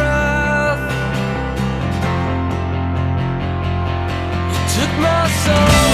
breath. You took my soul.